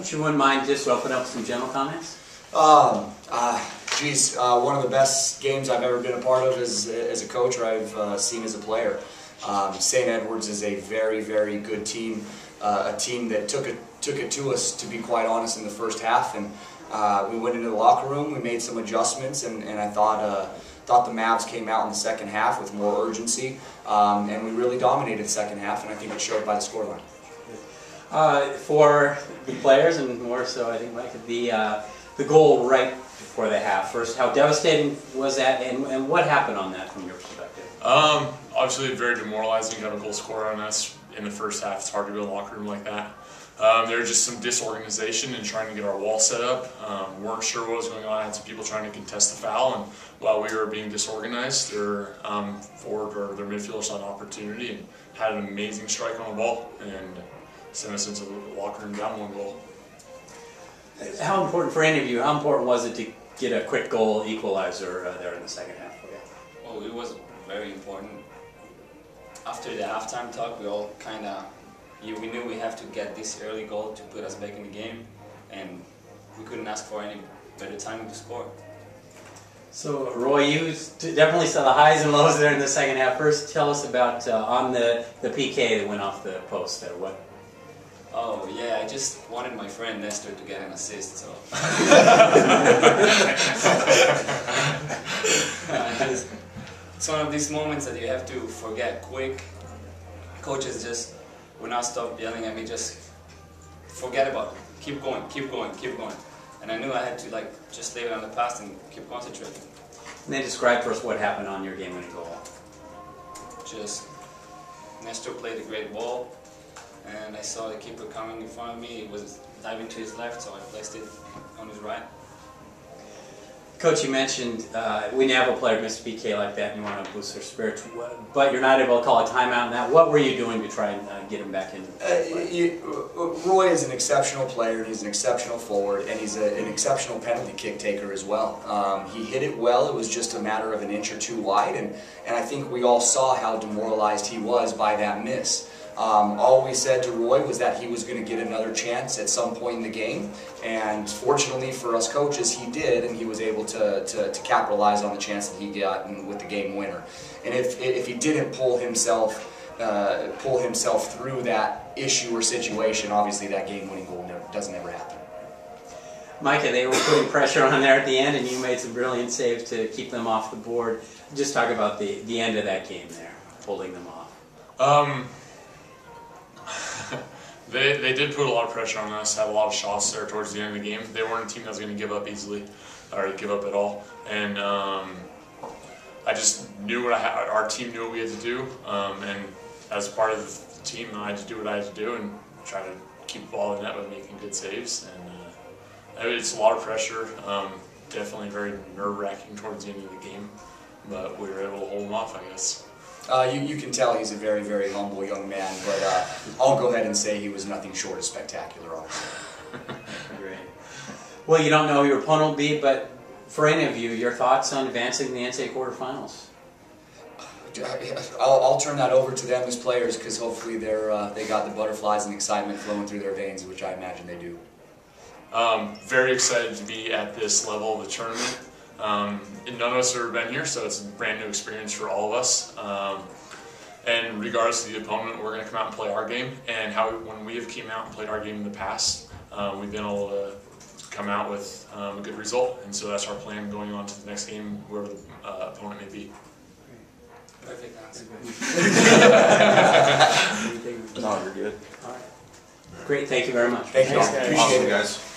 If you mind just open up some general comments? Um, uh, geez, uh, one of the best games I've ever been a part of as, as a coach or I've uh, seen as a player. Um, St. Edwards is a very, very good team, uh, a team that took it, took it to us, to be quite honest, in the first half. And uh, we went into the locker room, we made some adjustments, and, and I thought, uh, thought the Mavs came out in the second half with more urgency, um, and we really dominated the second half, and I think it showed by the scoreline. Uh, for the players, and more so, I think, Mike, the uh, the goal right before the half. First, how devastating was that, and, and what happened on that from your perspective? Um, obviously, very demoralizing. You have a goal scorer on us in the first half. It's hard to go in the locker room like that. Um, there was just some disorganization in trying to get our wall set up. Um, weren't sure what was going on. I had some people trying to contest the foul, and while we were being disorganized, their um, forward or their midfielder saw an opportunity and had an amazing strike on the ball and sent us into the locker room down one goal. How important for any of you? How important was it to get a quick goal equalizer uh, there in the second half? Okay. Well, it was very important. After the halftime talk, we all kind of we knew we have to get this early goal to put us back in the game, and we couldn't ask for any better timing to score. So, Roy, you definitely saw the highs and lows there in the second half. First, tell us about uh, on the, the PK that went off the post there. What Oh yeah, I just wanted my friend Nestor to get an assist, so. it's one of these moments that you have to forget quick. Coaches just would not stop yelling at me, just forget about it. Keep going, keep going, keep going. And I knew I had to like just leave it on the past and keep concentrating. And then describe for us what happened on your game-winning goal. Just Nestor played a great ball and I saw the keeper coming in front of me. He was diving to his left, so I placed it on his right. Coach, you mentioned uh, when you have a player miss a PK like that and you want to boost their spirits, but you're not able to call a timeout that. What were you doing to try and uh, get him back in? Uh, you, uh, Roy is an exceptional player, and he's an exceptional forward, and he's a, an exceptional penalty kick taker as well. Um, he hit it well, it was just a matter of an inch or two wide, and, and I think we all saw how demoralized he was by that miss. Um, all we said to Roy was that he was going to get another chance at some point in the game, and fortunately for us coaches, he did, and he was able to, to, to capitalize on the chance that he got with the game winner. And if, if he didn't pull himself uh, pull himself through that issue or situation, obviously that game-winning goal never, doesn't ever happen. Micah, they were putting pressure on there at the end, and you made some brilliant saves to keep them off the board. Just talk about the, the end of that game there, holding them off. Um, they, they did put a lot of pressure on us, had a lot of shots there towards the end of the game. They weren't a team that was going to give up easily or give up at all. And um, I just knew what I our team knew what we had to do. Um, and as part of the team, I had to do what I had to do and try to keep the ball in net by making good saves. And uh, it's a lot of pressure. Um, definitely very nerve wracking towards the end of the game. But we were able to hold them off, I guess. Uh, you, you can tell he's a very, very humble young man, but uh, I'll go ahead and say he was nothing short of spectacular, honestly. Great. Well, you don't know who your opponent will be, but for any of you, your thoughts on advancing the NCAA quarterfinals? I'll, I'll turn that over to them as players because hopefully they're uh, they got the butterflies and excitement flowing through their veins, which I imagine they do. Um, very excited to be at this level of the tournament. Um, none of us have ever been here, so it's a brand new experience for all of us. Um, and regardless of the opponent, we're going to come out and play our game. And how when we have came out and played our game in the past, uh, we've been able to come out with um, a good result. And so that's our plan going on to the next game, whoever the uh, opponent may be. Perfect answer. no, you're good. All right. Great. Thank you very much. Thank you. Awesome, guys.